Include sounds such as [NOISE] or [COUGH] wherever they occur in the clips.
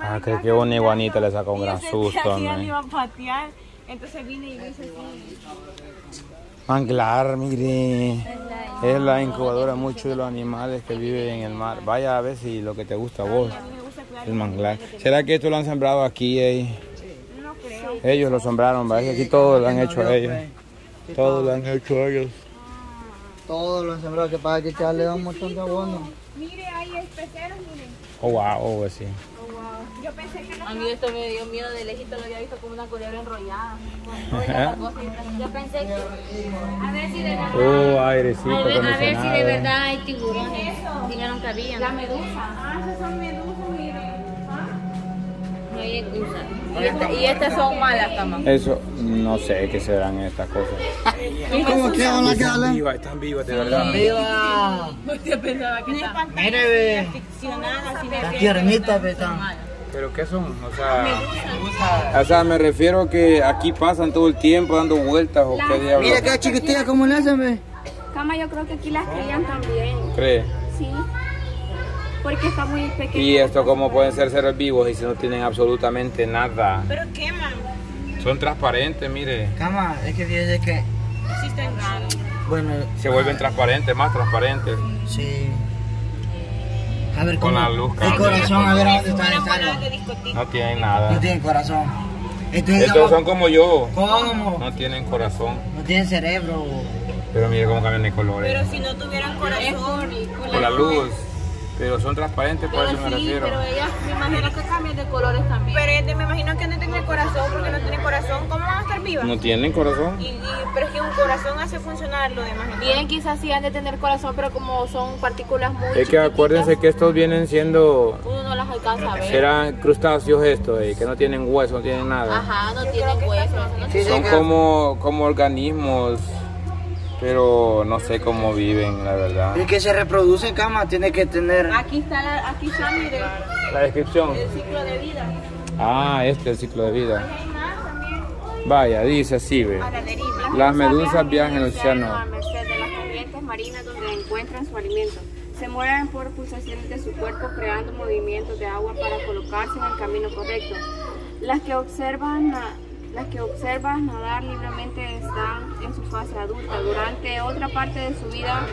Ah, que qué iguanita le sacó un gran susto, le iba a patear. Entonces vine y le hice así. Manglar, mire. Es la incubadora de muchos de los animales que viven en el mar. Vaya a ver si lo que te gusta a vos. El manglar. ¿Será que esto lo han sembrado aquí? eh? No creo. Ellos lo sembraron, ¿verdad? Aquí todo lo han hecho ellos. Todo lo han hecho ellos. Todo lo han sembrado, que para que echarle da un montón de abono. Mire, ahí hay peceros, miren. Oh, wow, pues sí. Yo pensé que no. A mí esto me dio miedo de lejito, lo había visto como una culebra enrollada. Ajá. Yo pensé que... A ver si de verdad... Oh, airecito A ver, a ver si de verdad hay tiburones. Dijeron que había. La medusa. Ah, esas son medusas, miren. No hay excusa. Y, esta- y estas son malas, cama. Eso, no sé qué serán estas cosas. [LAUGHS] ¿Cómo que van a quedarle? vivas, están vivas de verdad. ¡Viva! Usted pensaba que estaba Mire, ve. ficcionada, así de Las tiernitas, ve, están. ¿Pero qué son? O sea, o sea, me refiero que aquí pasan todo el tiempo dando vueltas o qué diablos. Mira qué chiquitilla, ¿cómo le hacen, ve? Cama, yo creo que aquí las crían también, ¿Cree? sí. Porque está muy pequeña. ¿Y esto cómo pueden ser seres vivos y si no tienen absolutamente nada? Pero queman. Son transparentes, mire. Cama, es que fíjese que, Existen bueno, Se vuelven transparentes, más transparentes. sí. A ver, Con la luz, El corazón, a ver, ¿a dónde está el. No tienen No nada. tienen corazón. Entonces, Estos son como yo. ¿Cómo? No tienen corazón. No tienen cerebro. Pero mire cómo cambian de colores. Pero si no tuvieran corazón. Por la luz. Pero son transparentes, por eso me Sí, refiero. pero ellas me imagino que cambian de colores también. Pero este, me imagino que no tiene corazón porque no tiene corazón. ¿Cómo van a estar vivas? No tienen corazón. Y, y- pero es que un corazón hace funcionar lo demás. ¿no? Bien, quizás sí han de tener corazón, pero como son partículas muy Es que acuérdense que estos vienen siendo. uno no las alcanza a ver. Serán crustáceos estos, eh, que no tienen hueso, no tienen nada. Ajá, no tienen huesos. no Sí, sí, Son como, como organismos, pero no sé cómo viven, la verdad. El que se reproduce, cama, tiene que tener. Aquí está, la, aquí está, mire, La descripción. el ciclo de vida. Ah, este es el ciclo de vida. Vaya, dice así, ve. A. Las medusas viajan en el a océano. merced de las corrientes marinas donde encuentran su alimento. Se mueven por pulsaciones de su cuerpo creando movimientos de agua para colocarse en el camino correcto. Las que observan las que observan nadar libremente están en su fase adulta. Durante otra parte de su vida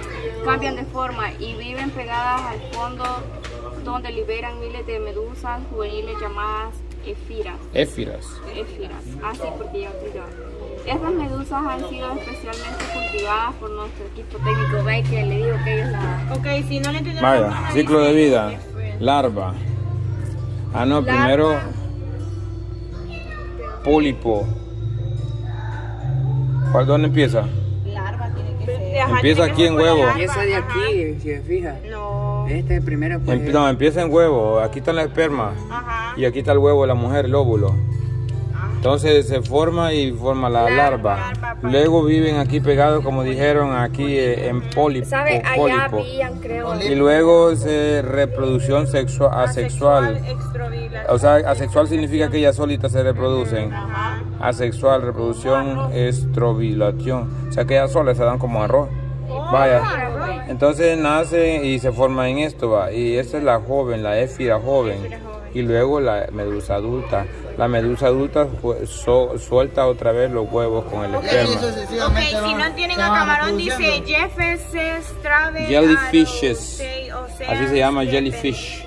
cambian de forma y viven pegadas al fondo donde liberan miles de medusas juveniles llamadas efiras. Éfiras. Éfiras, así porque ya. Estas medusas han sido especialmente cultivadas por nuestro equipo técnico. Ve que le digo que ellos la... Ok, si no le entiendo Vaya, ciclo de vida. Larva. Ah, no, primero. Pólipo. ¿Cuál dónde empieza? Larva tiene que ser. Ajá, Empieza aquí en huevo. Esa de ajá. aquí, si se fija. No. Este primero, pues. Empi- no, empieza en huevo. Aquí está la esperma. Ajá. Y aquí está el huevo de la mujer, el óvulo. Entonces se forma y forma la larva. larva, pues. Luego viven aquí pegados, como dijeron, aquí eh, en pólipo. ¿Sabe? Allá pólipo. habían, creo. Y luego se reproducción sexual, asexual. extrovila- O sea, asexual significa que ellas solitas se reproducen. Asexual, reproducción, estrobilación. O sea, que ellas solas se dan como arroz. Vaya. Entonces nace y se forma en esto, va. Y esta es la joven, la éfira joven. Y luego la medusa adulta. La medusa adulta so- suelta otra vez los huevos con el esperma. Ok, si no tienen a camarón, dice Jeffes. Jellyfishes. Así se llama, jellyfish.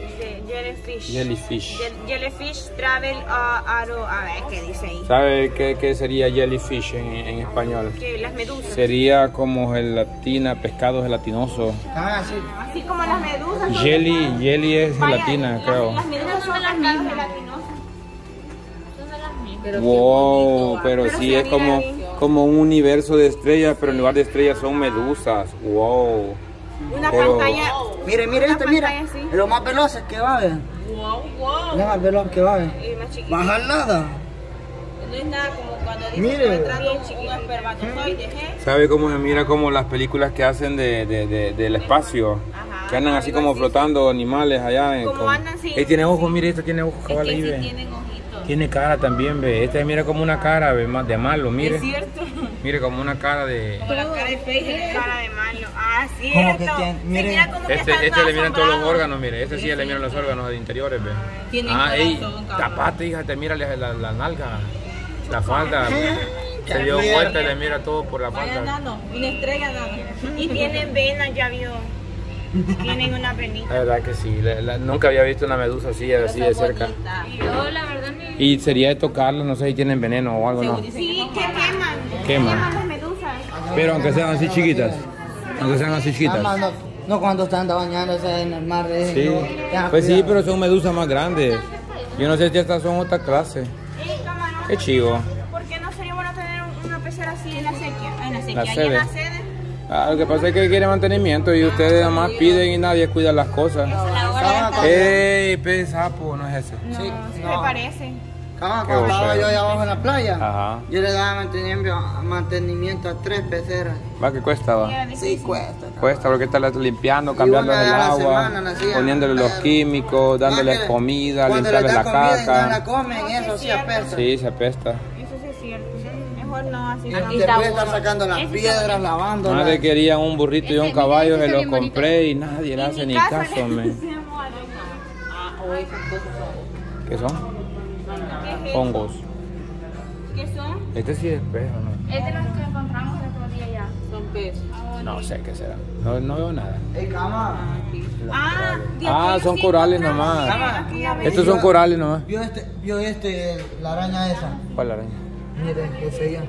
Jellyfish. Jellyfish. Jel- Jellyfish Travel a Aro. A ver, ¿qué dice ahí? ¿Sabe qué, qué sería jellyfish en, en español? Que las medusas. Sería como gelatina, pescado gelatinoso. Ah, sí. Así como las medusas. son- Jelly, jelly es Vaya, gelatina, las- creo. Las medusas son las mismas. gelatinosas. Wow, pero sí es como, como un universo de estrellas, pero en lugar de estrellas son medusas. Wow. Una Pero- pantalla. Mire, mire este, mira. así. Lo más veloz que va a ver. Wow, wow. Lo más veloz que ver. Más chiquito. Bajar nada. No es nada como cuando dice Mire. que va entrando un chiquito espermatozoide. ¿eh? ¿Sabe cómo se mira como las películas que hacen de, de- de- del espacio? Ajá, Que andan así como así. flotando animales allá. en- Como como- andan, sí. Ey, tiene ojos, mire, esto tiene ojos, cabal, ahí, ve. Tienen ojitos. Tiene cara también, ve. Este mira como una cara ve, de malo, mire. Es cierto. Mire como una cara de... Con la cara de la cara de malo. Ah, Así Como es. que esto. tiene- Se mire, mira como que Este, este le miran todos los órganos, mire. Este sí le miran los órganos de interiores, ve. Tienen Ah, ey, tapate, hija, te mira la, la, la nalga, la falda. Se dio vuelta y le mira todo por la Vaya falda. nano, una estrella nano. Y tienen venas, ya vio. Tienen una venita. La verdad que sí, la- la- nunca había visto una medusa así, así de cerca. Yo, la verdad, me... Y sería de tocarla, no sé si tienen veneno o algo, ¿no? Sí, que queman. Queman. las medusas. Pero aunque sean así chiquitas, aunque sean así chiquitas. No, no cuando están bañándose en el mar. eh, Sí, no, pues sí, cuidado. pero son medusas más grandes. Yo no sé si estas son otra clase. Qué chivo. ¿por qué no sería bueno tener un- una pecera así en la sequía? En la sequía, La ahí en la sede. Ah, lo que pasa es que quiere mantenimiento y ustedes nada más piden y nadie cuida las cosas. ¡Ey, pez sapo! No es ese. No, Sí, no. parecen. Cama, Qué cuando estaba yo allá abajo en la playa, Ajá. yo le daba mantenimiento, mantenimiento a tres peceras. Va que cuesta, va. Sí, cuesta. Cuesta porque está limpiando, una el agua, poniéndole los pero- químicos, dándoles Más que comida, cuando le limpiarles da la comida y no la caca. comen, eso sí apesta. Sí, se apesta. Eso sí es cierto. Mejor no, así Y no. después estar sacando las piedras, lavándolas. Madre quería un burrito y un caballo, se ese lo está bien compré y nadie le hace ni caso. [LAUGHS] Ah. ¿Qué son? ¿Qué es Hongos. ¿Qué son? Este sí es pez, ¿o no? Es de los que encontramos el otro día ya. Son peces. No sé qué será. No, no veo nada. Ey, cama, Ah, Ah, aquellos son sí corales nomás. Estos son corales nomás. vio este, vio este, la araña esa. ¿Cuál araña? Mire, qué fea.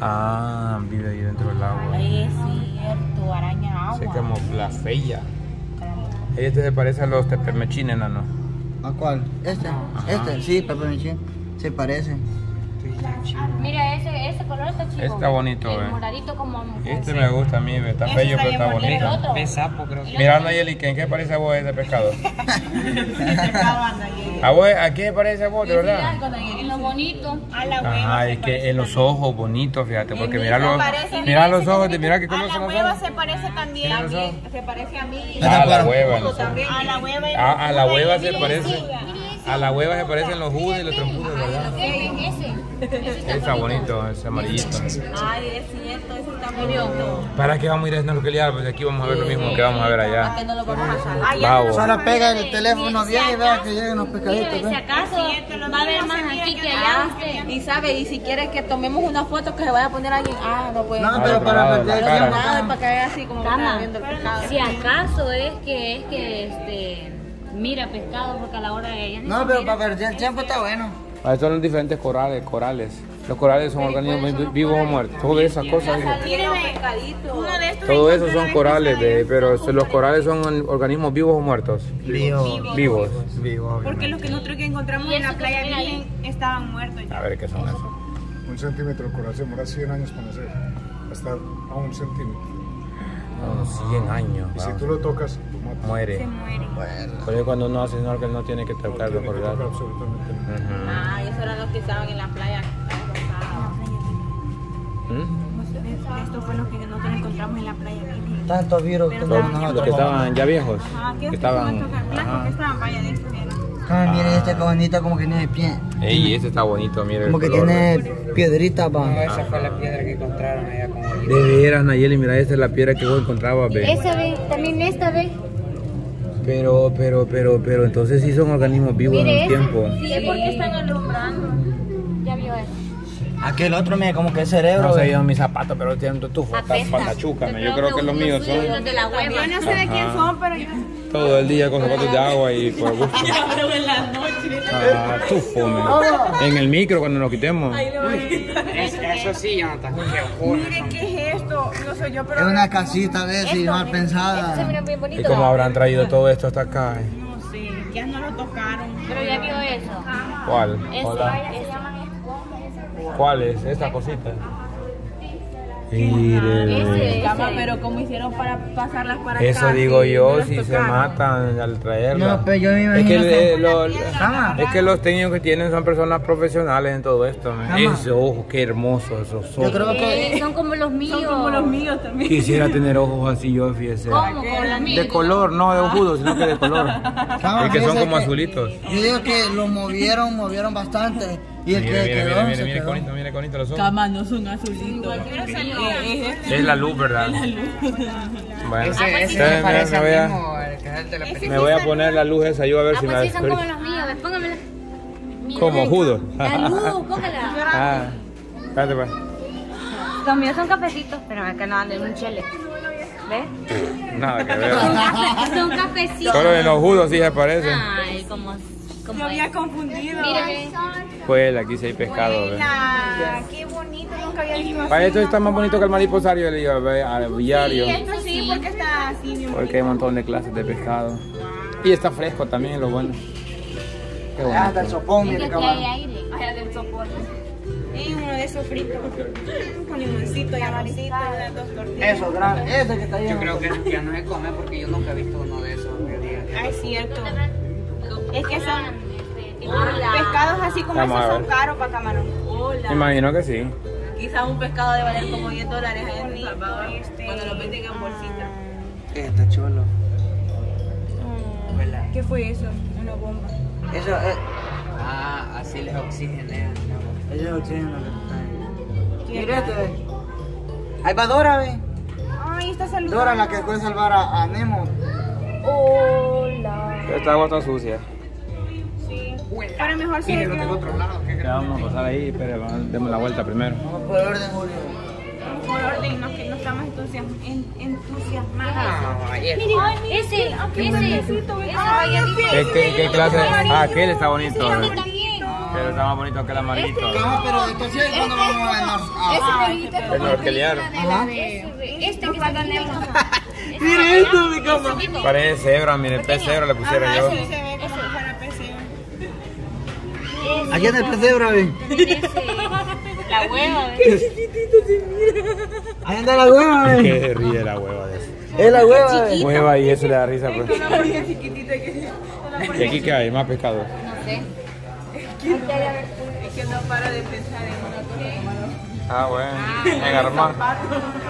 Ah, vive ahí dentro del agua. Es cierto, araña agua. como la feya. Este se parece a los tepemechines, nano. ¿A cuál? Este, este, sí, Pepe Michín, se parece. Mira, ese, ese color está chido. Está bonito, El eh. moradito como... Este me gusta a mí, ve, está bello, pero está bonito. Ves sapo, creo que. Mira, Nayeli, ¿en qué parece a vos ese pescado? [LAUGHS] ¿A, vos, ¿A qué parece a vos, de verdad? En lo bonito. A la hueva. Se parece que en los ojos bonitos, fíjate, porque mira los, mira los ojos, de, mira qué A color la son los hueva ojos. se parece también. Los ojos. Se parece a mí. Ah, a la hueva, ojos. A la hueva. y- A, a la hueva se Mira, parece. A la hueva se parecen los jugos y los trompudos, ¿verdad? Ese. Está bonito, ese amarillito. Ay, es cierto, ese está bonito. ¿Para qué vamos a ir a snorkelear? Pues aquí vamos a ver lo mismo que vamos a ver allá. Que no lo vamos a Vamos. Solo pega el teléfono bien y vea que lleguen los pescaditos. Si ¿ve? acaso va a haber más aquí que allá usted. Y sabe, y si quiere que tomemos una foto que se vaya a poner alguien, ah, no puede. No, pero para para que vea así como viendo el pescado. Si acaso es que es que este mira pescado porque a la hora de ella No, pero para perder el tiempo está bueno. Ah, Estos son los diferentes corales, corales. Los corales son organismos vi- vivos o muertos. Todas esas cosas. Todo eso son corales, pero los corales son an- organismos vivos o muertos. Vivo. Vivos. Vivo, Porque los que nosotros que encontramos ¿Y en la playa ahí? virgen estaban muertos ya. A ver qué son esos. Un centímetro de coral se demora 100 años para nacer, hasta a un centímetro. Son 100 años. Y si tú lo tocas, lo. Muere. Se mueren. Por eso cuando uno hace snorkel no tiene que No tocarlo, tiene que ¿verdad? tocar absolutamente nada. Ah, y eso eran los que estaban en la playa. ¿Mm? Estos fueron los que nosotros encontramos en la playa. Tantos virus que Pero tenemos Los, nosotros. los que estaban ya viejos. Ajá, Que que estaban. blancos que estaban, vaya de. Ah, mire este que bonito como que tiene pie. Ey, este está bonito, mire. el Como que color. tiene piedritas, No, va. esa fue la piedra que encontraron allá con el De veras, Nayeli, mira, esta es la piedra que vos encontrabas, ve. Esa ve, también esta ve. Pero, pero, pero, pero, entonces sí son organismos vivos en Mire un esa. tiempo. Sí, es porque están alumbrando. Ya vio eso. Aquel otro, mira, como que es cerebro. No sé yo mis zapatos, pero tienen tufo, Apesta. patachuca, yo creo que los míos Los son de la hueva. Yo no sé de quién son, pero yo todo el día con zapatos de agua y por gusto. [LAUGHS] Ah, tufo, men. En el micro cuando nos quitemos. Es- Eso sí, Jonathan. Qué oscuro. Mire qué es esto, no soy yo, Es pero una casita, ¿ves? Y mal Se pensada. mira bien ¿Y cómo habrán traído todo esto hasta acá? eh? no sé, ya no lo tocaron. Pero ya vio eso. ¿Cuál? Hola. ¿Cuál es esta cosita? Mire. Ese. Cama, pero ¿cómo hicieron para pasarlas para acá? Eso digo yo, no si se matan al traerla. No, pero yo me es imagino que, que- eh, lo- Cama. es que los técnicos que tienen son personas profesionales en todo esto. Ese ojo, qué hermoso esos ojos. Yo creo que Eh, son como los míos. Son como los míos también. Quisiera tener ojos así yo, fíjese. Los. De color, no de ojudo, sino que de color. Cama, Es que son como que- azulitos. Yo digo que lo movieron, movieron bastante. Y el Mire, que mire, quedó, mire, mire, se mire, quedó. conito, mire, conito los ojos. Cama no son azulitos. Es la luz, ¿verdad? Bueno, Ese, ese entonces se me, parece me voy a, mismo, al que es el de la película. me voy a poner la luz esa yo a ver Ah, si me pues sí, son como los míos. Póngamela. Mira, Como judo. La luz, póngala. Ah, espérate pues. Los míos son cafecitos, pero acá no andan un chele. ¿Ves? Nada que ver. Son, cafe- son cafecitos. Solo en los judos sí se parece. Ay, como. como Me había confundido. Mire, Pues aquí sí hay pescado. Buena, qué bonito, nunca había visto. Para esto está más bonito que el mariposario, le digo, al diario. Esto sí, porque está así bien Porque hay un montón de clases de pescado. Y está fresco también, lo bueno. Qué Ah, hasta el bonito. sopón, mire, aquí hay cabrón. aire. Allá del soporte. Y uno de esos fritos. [LAUGHS] Con limoncito y arrocito, unas dos tortillas. Eso, gran, ese que está ahí. Yo creo que ya no se come porque yo nunca he visto uno de esos. Ah, es cierto. Es que son Hola. pescados así como Vamos esos son caros para camarón. Me imagino que sí. Quizás un pescado debe valer como 10 dólares allá en Salvador. Cuando lo venden en bolsita. Está chulo. ¿Qué fue eso? Una bomba. Eso es. Ah, así les oxigenean. Eso es oxígeno que está ahí. Mire este. Ahí va Dora, ve. Ay, está saludando. Dora, la que a salvar a, a Nemo. Esta agua está sucia. Sí. Pero mejor que- Ya vamos a pasar ahí, pero demos la vuelta primero. Vamos por orden, Julio. por orden, no, que no estamos entusiasm- en- entusiasmados. Ah, el- Ese, ese, ese. ¿Qué, qué, qué clase? Ah, aquel está bonito. Pero está más bonito que el amarillito. No, pero entonces cuando vamos a vernos. Ah, El norqueliar. Este que está tenemos. Mire esto, mi cama. Parece cebra, mire, pez cebra le pusiera yo. Sí, se ve como si fuera peseo. Aquí está el pesebra, ve. La hueva, ¿ves? Ahí anda la hueva, ve. Que se ríe la hueva de eso. Es la hueva, ve. Hueva y eso le da risa, pues. ¿Y aquí qué hay? ¿Más pescado? No sé. Es que no para de pensar en una cosa. Ah, bueno. En Armando.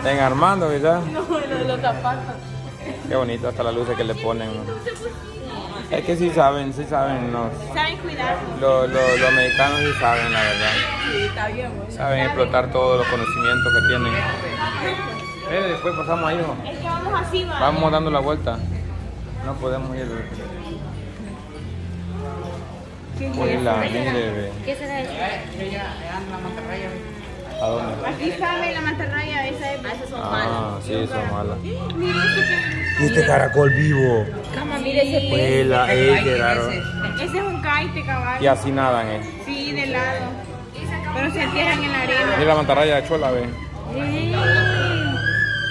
En Armando, ¿verdad? No, lo de los zapatos. Qué bonito hasta las luces que le ponen. ¿no? Es que sí saben, sí saben. Los, Saben cuidar. los, los, los americanos sí saben, la verdad. Sí, está bien, güey. Saben explotar todos los conocimientos que tienen. Mire, después pasamos ahí, hijo. Es que vamos así, va. Vamos dando la vuelta. No podemos ir. Huela, mire, ve. ¿Qué será eso? ¿A dónde? Aquí sabe la mantarraya, esa es. Esas son Ah, malas. sí, son malas. Mire, este, ¿Y este caracol vivo? Cama, mire ese pez. Eh, qué raro. ese es un caite, cabal. Y así nadan, eh. Sí, de lado. Pero se entierran en la arena. Mira la mantarraya de chola, ve.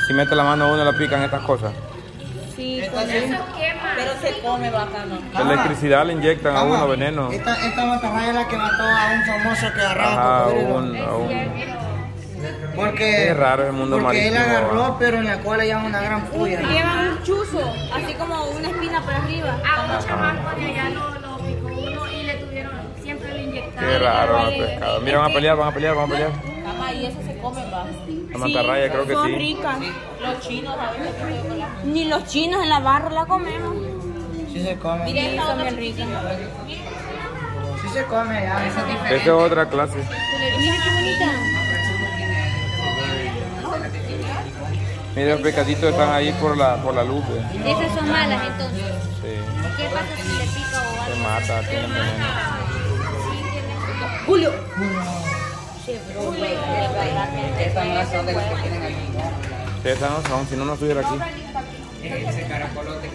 Si mete la mano uno le pican estas cosas. Sí, Pero se come bacano. La electricidad le inyectan a uno veneno. Esta, esta matarraya es la que mató a un famoso que agarraba un, a un- Porque, Es raro el mundo porque él marítimo, agarró, va. pero en la cola lleva una gran puya. llevan un chuzo. Así como una espina por arriba. A un chamaco de allá lo, lo picó uno y le tuvieron, siempre le inyectaron. Qué raro el pescado. Mira, van a pelear, van a pelear, van a pelear. Va. La mantarraya creo que Son sí. ricas. Los chinos a veces. Ni los chinos en la barra la comemos. Sí se come. Sí, son bien ricas. Sí se come, ya. Esta es otra clase. Mira qué bonita. Mira, los pescaditos están ahí por la, por la luz. ve. Esas son malas entonces. Sí, ¿Qué pasa si le pica o se algo? mata, tienen veneno. Julio. Estas no son de las que tienen aquí. Esas no son, si no, no estuviera aquí. Ese caracolote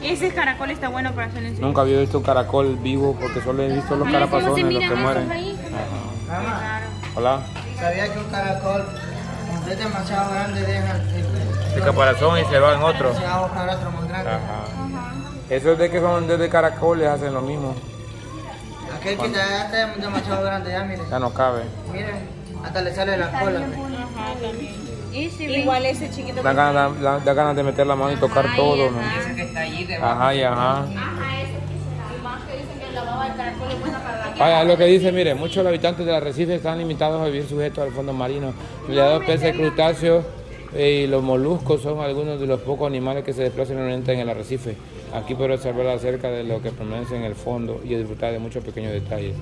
que Ese caracol está bueno para hacer en Nunca había visto un caracol vivo porque solo he visto los carapazones, los que mueren. Hola. ¿sabía que un caracol es demasiado grande deja el, El caparazón y se va en otro. se va a buscar otro más grande? Ajá. Eso es de que son desde caracoles, hacen lo mismo. Aquel que ya está demasiado grande, ya mire. Ya no cabe. Mire, hasta le sale la cola. Igual ese chiquito. Da ganas, da, da ganas de meter la mano y tocar todo, ¿no? Ese que está allí de Ajá y ajá. Vaya, es lo que dice, mire, muchos de los habitantes del arrecife están limitados a vivir sujetos al fondo marino. Los peces, crustáceos eh, y los moluscos son algunos de los pocos animales que se desplazan en el arrecife. Aquí puede observar acerca de lo que permanece en el fondo y disfrutar de muchos pequeños detalles.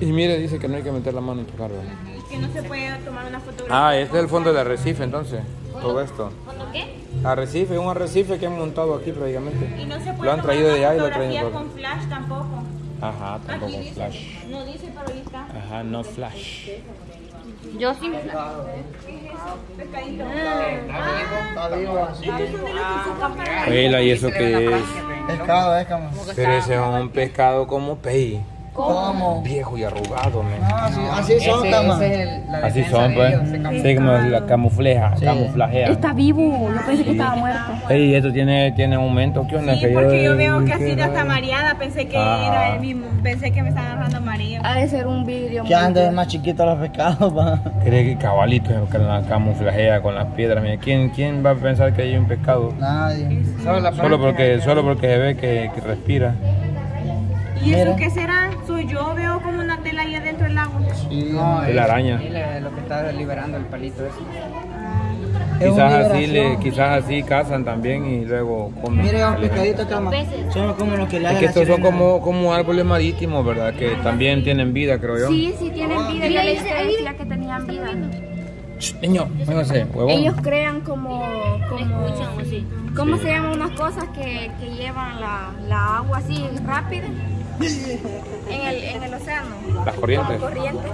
Y mire, dice que no hay que meter la mano y tocar, ¿verdad? Que no se puede tomar una fotografía. Ah, este es el fondo del arrecife entonces. Todo esto. ¿Fondo qué? Arrecife, un arrecife que han montado aquí prácticamente. Y no se puede Lo han tomar traído de allá y lo por con flash tampoco. Ajá, tampoco dice. flash. No dice, pero ahí está. Ajá, no flash. Yo sí. Pescadito. Está vivo así. Vela, ¿y eso qué es? Pescado, es como. Pero ese es un pescado como pey. ¿Cómo? Viejo y arrugado, men. Ah, así, así son, tama. Así son, pues. Sí, como la camufleja, camuflajea. Está vivo, yo pensé que estaba muerto. Ey, esto tiene, tiene aumento. ¿Qué onda? Sí, Que porque yo veo que así ya está mareada. Pensé que Ajá. era el mismo. Pensé que me estaban agarrando mareo. Ha de ser un vidrio. Que antes es más chiquito los pescados, pa. Cree que cabalito que la camuflajea con las piedras. Mira, ¿quién, ¿quién va a pensar que hay un pescado? Nadie. Solo porque, solo porque se ve que, que respira. ¿Y eso Mira. qué será? Soy yo, veo como una tela ahí adentro del agua. Sí. No, Es la araña. la- lo que está liberando el palito ese. Es Quizás así, le, quizás así cazan también y luego comen. Mire, un alimento. pescadito, tama. Son como los que le Es que estos son como, como árboles marítimos, ¿verdad? Que también tienen vida, creo yo. Sí, sí tienen vida. Yo les decía que tenían vida. Niño, véngase, huevón. Ellos crean como, como Escuchan así. ¿cómo se llaman unas cosas que, que llevan la, la agua así rápida en el, en el océano? Las corrientes. Corrientes,